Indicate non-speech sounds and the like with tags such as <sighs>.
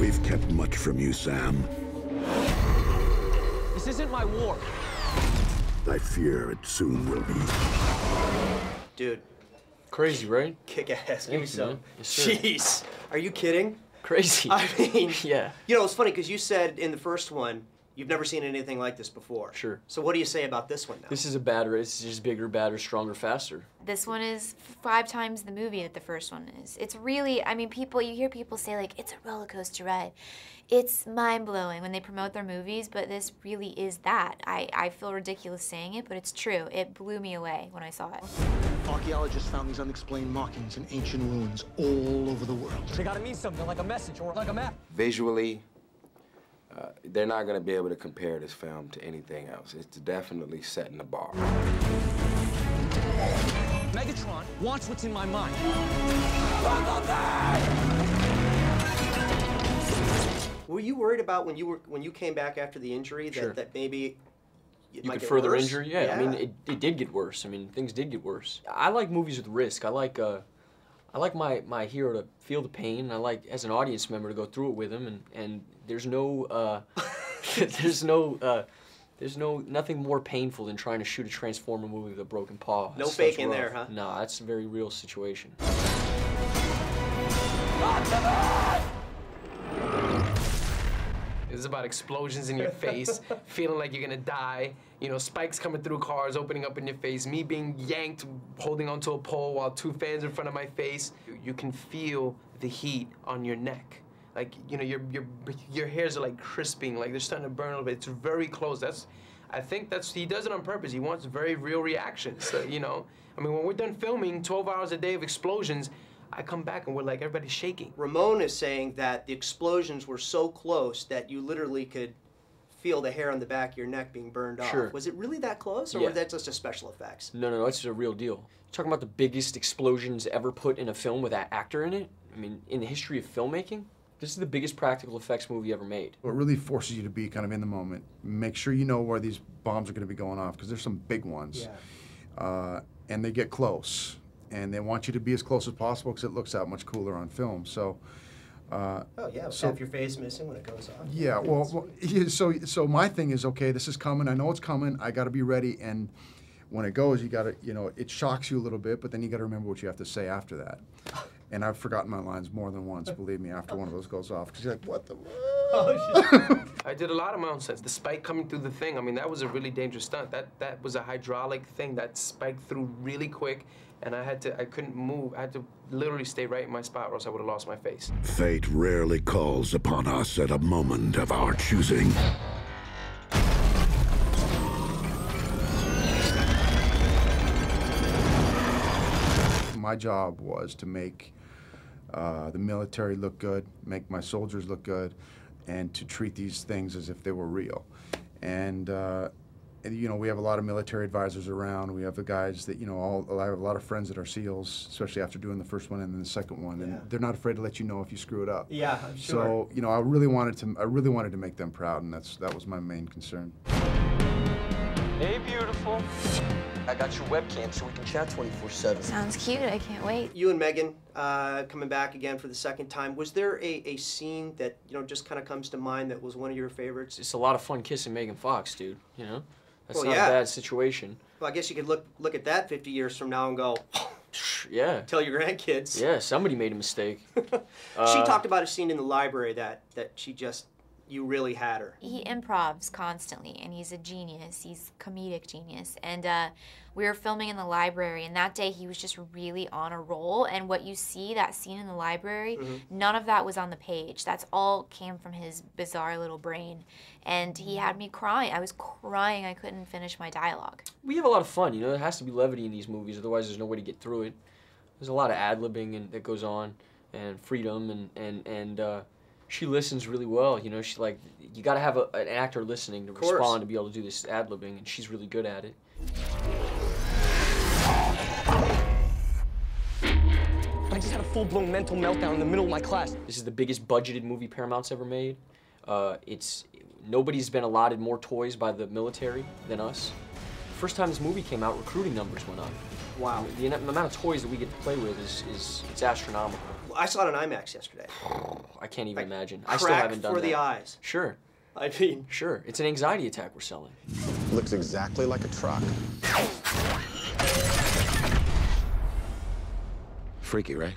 We've kept much from you, Sam. This isn't my war. I fear it soon will be. Dude, Crazy, right? kick ass. Give me Thank you, man. some. Yes. Jeez. Are you kidding? Crazy. I mean, <laughs> yeah. You know, it's funny because you said in the first one you've never seen anything like this before. Sure. So what do you say about this one now? This is a bad race. It's just bigger, badder, stronger, faster. This one is five times the movie that the first one is. It's really, I mean, people, you hear people say, like, it's a roller coaster ride. It's mind blowing when they promote their movies, but this really is that. I, I feel ridiculous saying it, but it's true. It blew me away when I saw it. Archaeologists found these unexplained markings in ancient ruins all over the world. They gotta mean something like a message or like a map. Visually, they're not going to be able to compare this film to anything else. It's definitely setting the bar. Megatron wants what's in my mind. Were you worried about when you were when you came back after the injury that, Sure. that maybe it You could further worse? injure. Yeah, I mean, it, it did get worse. I mean, things did get worse. I like movies with risk. I like uh, I like my, my hero to feel the pain. I like as an audience member to go through it with him. And, and there's no uh, <laughs> <laughs> there's no uh, there's no nothing more painful than trying to shoot a Transformer movie with a broken paw. No That stuff's fake in rough. there, huh? Nah, that's a very real situation. Is about explosions in your face, <laughs> feeling like you're gonna die. You know, spikes coming through cars, opening up in your face. Me being yanked, holding onto a pole while two fans in front of my face. You, you can feel the heat on your neck. Like you know, your your your hairs are like crisping, like they're starting to burn a little bit. It's very close. That's, I think that's he does it on purpose. He wants very real reactions. So, you know, I mean, when we're done filming, 12 hours a day of explosions, I come back and we're like everybody's shaking. Ramon is saying that the explosions were so close that you literally could feel the hair on the back of your neck being burned off. Sure. Was it really that close, or Yeah. was that just a special effects? No, no, no, it's a real deal. You're talking about the biggest explosions ever put in a film with that actor in it? I mean, in the history of filmmaking? This is the biggest practical effects movie ever made. It really forces you to be kind of in the moment. Make sure you know where these bombs are going to be going off because there's some big ones. Uh, and they get close. And they want you to be as close as possible because it looks that much cooler on film. So, uh, Oh yeah, So- half your face missing when it goes off. yeah, well, well, yeah, so so my thing is okay. This is coming. I know it's coming. I got to be ready. And when it goes, you got to, you know, it shocks you a little bit, but then you got to remember what you have to say after that. <laughs> And I've forgotten my lines more than once. Believe me, after one of those goes off, because you're like, what the. <laughs> Oh, <laughs> I did a lot of my own. The spike coming through the thing, I mean, that was a really dangerous stunt. That that was a hydraulic thing that spiked through really quick, and I had to, I couldn't move. I had to literally stay right in my spot, or else I would have lost my face. Fate rarely calls upon us at a moment of our choosing. My job was to make uh, the military look good, make my soldiers look good, and to treat these things as if they were real. And, uh, and, you know, we have a lot of military advisors around. We have the guys that, you know, all, I have a lot of friends that are SEALs, especially after doing the first one and then the second one. And Yeah. they're not afraid to let you know if you screw it up. Yeah, I'm sure. So, you know, I really wanted to, I really wanted to make them proud, and that's, that was my main concern. Hey, beautiful. I got your webcam so we can chat 24-7. Sounds cute. I can't wait. You and Megan uh, coming back again for the second time. Was there a, a scene that you know just kind of comes to mind that was one of your favorites? It's a lot of fun kissing Megan Fox, dude. You know? That's Well, not yeah. a bad situation. Well, I guess you could look look at that 50 years from now and go, <laughs> Yeah. tell your grandkids. Yeah, somebody made a mistake. <laughs> she Uh, talked about a scene in the library that that she just you really had her. He improvs constantly, and he's a genius. He's comedic genius. And uh, we were filming in the library, and that day he was just really on a roll. And what you see, that scene in the library, none of that was on the page. That's all came from his bizarre little brain. And he had me crying. I was crying. I couldn't finish my dialogue. we have a lot of fun, you know. There has to be levity in these movies, otherwise there's no way to get through it. There's a lot of ad libbing and that goes on, and freedom, and and and uh, she listens really well. You know, she like you got to have a, an actor listening to respond to be able to do this ad libbing, and she's really good at it. I just had a full-blown mental meltdown in the middle of my class. This is the biggest budgeted movie Paramount's ever made. Uh, it's nobody's been allotted more toys by the military than us. First time this movie came out, recruiting numbers went up. Wow. The, the amount of toys that we get to play with is, is it's astronomical. I saw it on IMAX yesterday. <sighs> I can't even imagine. I still haven't done for that. the eyes. Sure, I mean, sure. It's an anxiety attack we're selling. Looks exactly like a truck. Freaky, right?